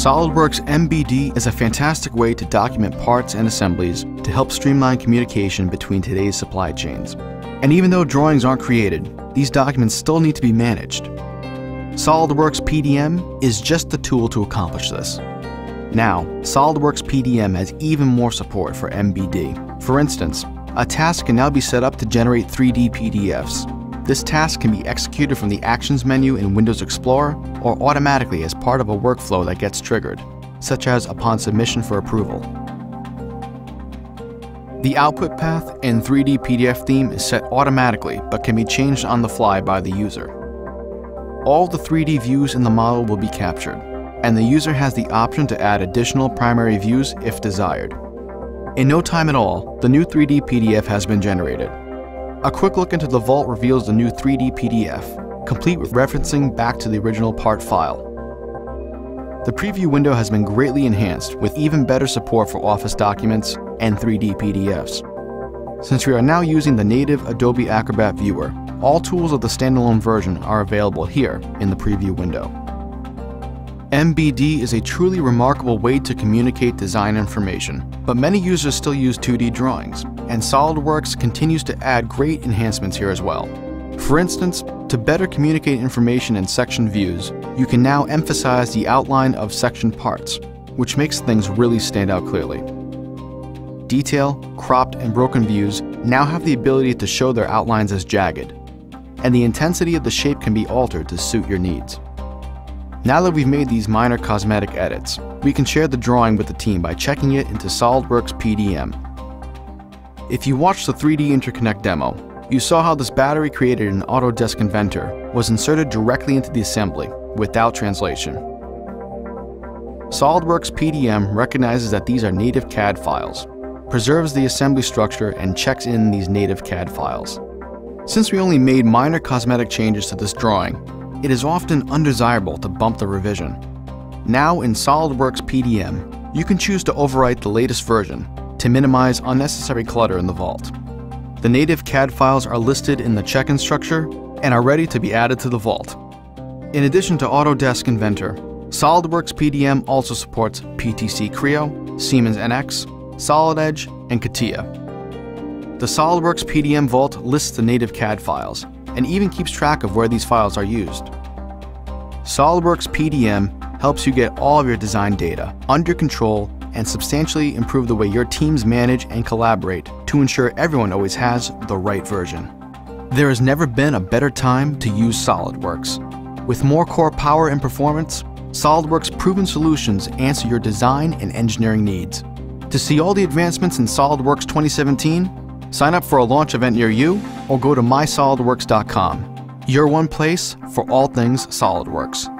SOLIDWORKS MBD is a fantastic way to document parts and assemblies to help streamline communication between today's supply chains. And even though drawings aren't created, these documents still need to be managed. SOLIDWORKS PDM is just the tool to accomplish this. Now, SOLIDWORKS PDM has even more support for MBD. For instance, a task can now be set up to generate 3D PDFs. This task can be executed from the Actions menu in Windows Explorer or automatically as part of a workflow that gets triggered, such as upon submission for approval. The output path and 3D PDF theme is set automatically but can be changed on the fly by the user. All the 3D views in the model will be captured, and the user has the option to add additional primary views if desired. In no time at all, the new 3D PDF has been generated. A quick look into the vault reveals the new 3D PDF, complete with referencing back to the original part file. The preview window has been greatly enhanced with even better support for Office documents and 3D PDFs. Since we are now using the native Adobe Acrobat viewer, all tools of the standalone version are available here in the preview window. MBD is a truly remarkable way to communicate design information, but many users still use 2D drawings, and SOLIDWORKS continues to add great enhancements here as well. For instance, to better communicate information in section views, you can now emphasize the outline of section parts, which makes things really stand out clearly. Detail, cropped, and broken views now have the ability to show their outlines as jagged, and the intensity of the shape can be altered to suit your needs. Now that we've made these minor cosmetic edits, we can share the drawing with the team by checking it into SOLIDWORKS PDM. If you watched the 3D Interconnect demo, you saw how this battery created an Autodesk Inventor was inserted directly into the assembly without translation. SOLIDWORKS PDM recognizes that these are native CAD files, preserves the assembly structure, and checks in these native CAD files. Since we only made minor cosmetic changes to this drawing, it is often undesirable to bump the revision. Now in SOLIDWORKS PDM, you can choose to overwrite the latest version to minimize unnecessary clutter in the vault. The native CAD files are listed in the check-in structure and are ready to be added to the vault. In addition to Autodesk Inventor, SOLIDWORKS PDM also supports PTC Creo, Siemens NX, Solid Edge, and CATIA. The SOLIDWORKS PDM Vault lists the native CAD files, and even keeps track of where these files are used. SOLIDWORKS PDM helps you get all of your design data under control and substantially improve the way your teams manage and collaborate to ensure everyone always has the right version. There has never been a better time to use SOLIDWORKS. With more core power and performance, SOLIDWORKS proven solutions answer your design and engineering needs. To see all the advancements in SOLIDWORKS 2017, Sign up for a launch event near you or go to mysolidworks.com. Your one place for all things SOLIDWORKS.